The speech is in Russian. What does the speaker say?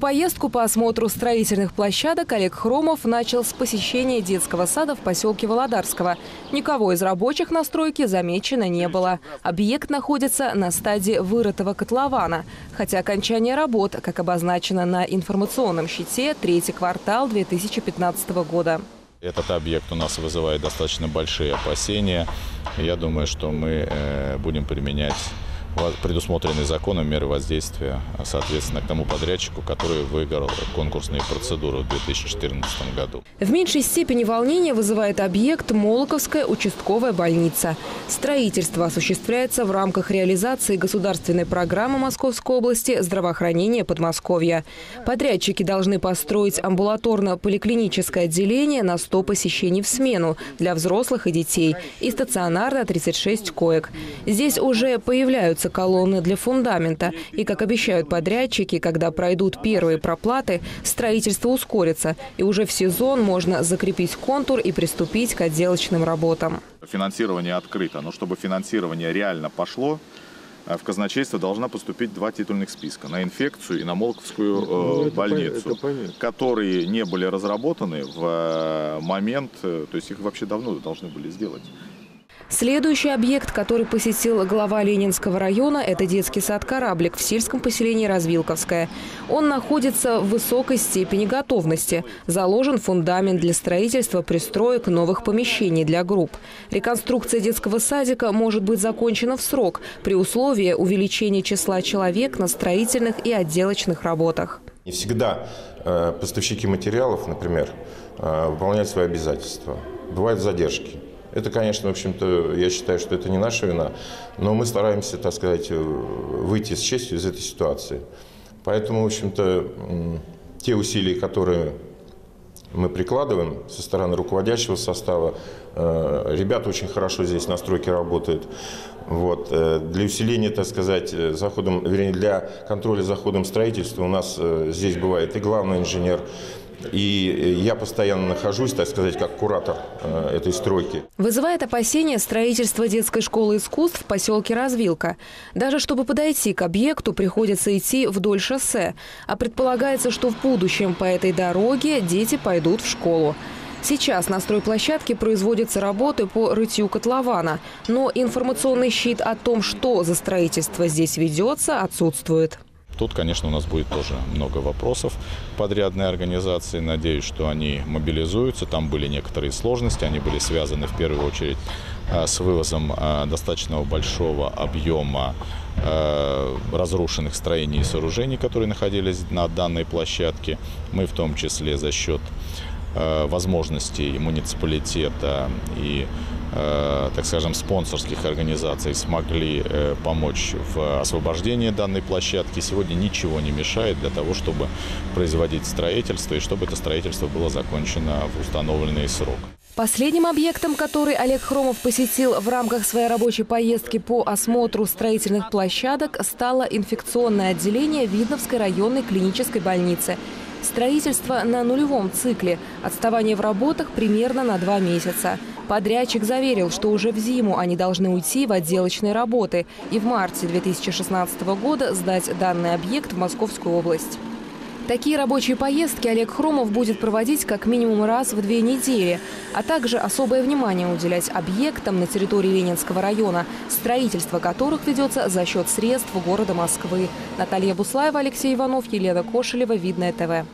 Поездку по осмотру строительных площадок Олег Хромов начал с посещения детского сада в поселке Володарского. Никого из рабочих на стройке замечено не было. Объект находится на стадии вырытого котлована. Хотя окончание работ, как обозначено на информационном щите, третий квартал 2015 года. Этот объект у нас вызывает достаточно большие опасения. Я думаю, что мы э, будем применять предусмотренные законом меры воздействия, соответственно, к тому подрядчику, который выиграл конкурсные процедуры в 2014 году. В меньшей степени волнения вызывает объект Молоковская участковая больница. Строительство осуществляется в рамках реализации государственной программы Московской области здравоохранения Подмосковья. Подрядчики должны построить амбулаторно-поликлиническое отделение на 100 посещений в смену для взрослых и детей и стационарно 36 коек. Здесь уже появляются появятся колонны для фундамента. И, как обещают подрядчики, когда пройдут первые проплаты, строительство ускорится. И уже в сезон можно закрепить контур и приступить к отделочным работам. Финансирование открыто, но чтобы финансирование реально пошло, э, в казначейство должна поступить два титульных списка на инфекцию и на Молковскую э, ну, больницу, это которые не были разработаны в э, момент, то есть их вообще давно должны были сделать. Следующий объект, который посетил глава Ленинского района, это детский сад «Кораблик» в сельском поселении Развилковское. Он находится в высокой степени готовности. Заложен фундамент для строительства пристроек новых помещений для групп. Реконструкция детского садика может быть закончена в срок при условии увеличения числа человек на строительных и отделочных работах. Не всегда э, поставщики материалов, например, э, выполняют свои обязательства. Бывают задержки. Это, конечно, в общем-то, я считаю, что это не наша вина, но мы стараемся, так сказать, э, выйти с честью из этой ситуации. Поэтому, в общем-то, те усилия, которые мы прикладываем со стороны руководящего состава, э, ребята очень хорошо здесь на стройке работают. Вот. Э, для усиления, так сказать, заходом, вернее, для контроля за ходом строительства у нас здесь бывает и главный инженер, и я постоянно нахожусь, так сказать, как куратор э, этой стройки. Вызывает опасения строительство детской школы искусств в поселке Развилка. Даже чтобы подойти к объекту, приходится идти вдоль шоссе. А предполагается, что в будущем по этой дороге дети пойдут в школу. Сейчас на стройплощадке производятся работы по рытью котлована. Но информационный щит о том, что за строительство здесь ведется, отсутствует. Тут, конечно, у нас будет тоже много вопросов подрядной организации. Надеюсь, что они мобилизуются. Там были некоторые сложности. Они были связаны в первую очередь а, с вывозом а, достаточно большого объема а, разрушенных строений и сооружений, которые находились на данной площадке. Мы в том числе за счет возможностей муниципалитета и так скажем, спонсорских организаций смогли э, помочь в освобождении данной площадки. Сегодня ничего не мешает для того, чтобы производить строительство и чтобы это строительство было закончено в установленный срок. Последним объектом, который Олег Хромов посетил в рамках своей рабочей поездки по осмотру строительных площадок, стало инфекционное отделение Видновской районной клинической больницы. Строительство на нулевом цикле. Отставание в работах примерно на два месяца. Подрядчик заверил, что уже в зиму они должны уйти в отделочные работы и в марте 2016 года сдать данный объект в Московскую область. Такие рабочие поездки Олег Хромов будет проводить как минимум раз в две недели, а также особое внимание уделять объектам на территории Ленинского района, строительство которых ведется за счет средств города Москвы. Наталья Буслаева, Алексей Иванов, Елена Кошелева, Видное ТВ.